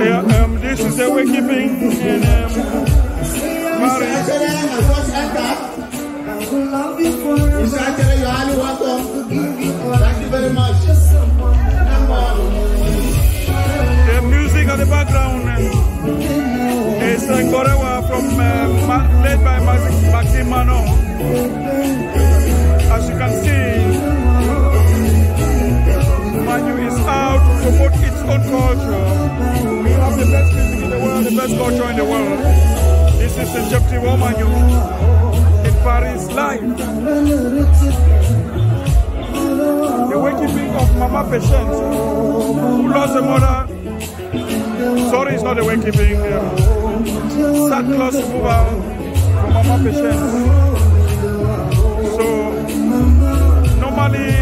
Yeah, um, this is a wakekeeping in um, Paris. Exactly, you are welcome. Thank you very much. The music at the background uh, is uh, from uh, led by Max- Maxime Manon. Culture in the world. This is the Jepti Manyu in Paris live. The wakekeeping of Mama Patience, who lost a mother. Sorry, it's not the wakekeeping. Uh, sackcloth removal from Mama Patience. So, normally,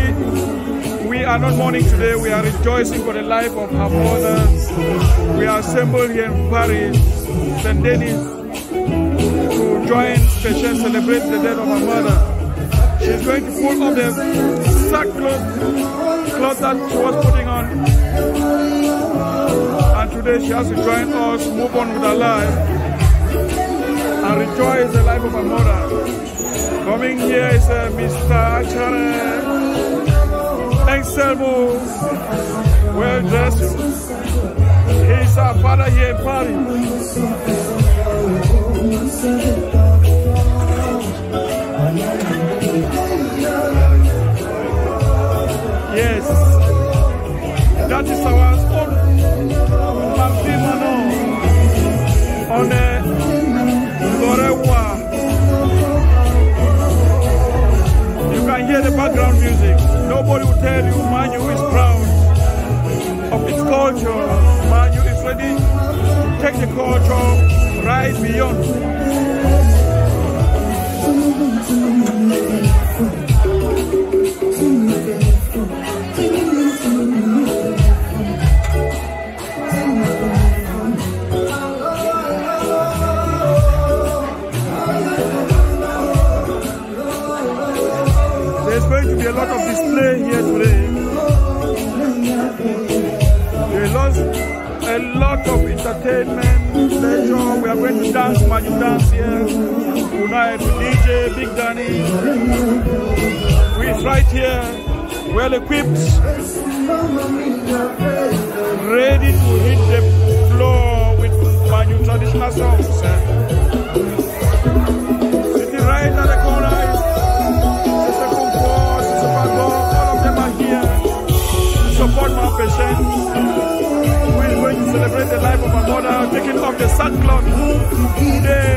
we are not mourning today, we are rejoicing for the life of her mother. We assembled here in Paris, St. Denis, to join Patience celebrate the death of her mother. She's going to pull off the sackcloth cloth that she was putting on. And today she has to join us, move on with her life, and rejoice the life of her mother. Coming here is uh, Mr. Achare Anselmo, well dressed. Yes, that is our own Manon on the Gorewa. You can hear the background music. Nobody will tell you Manyu is proud of its culture. Ready take the culture right beyond. There's going to be a lot of display here today. A lot of entertainment, pleasure. We are going to dance, Manyu dance here. Tonight with DJ Big Danny, we're right here, well equipped, ready to hit the floor with Manyu traditional songs. Eh? Sitting right at the corner. Is Sister Comfort, today, the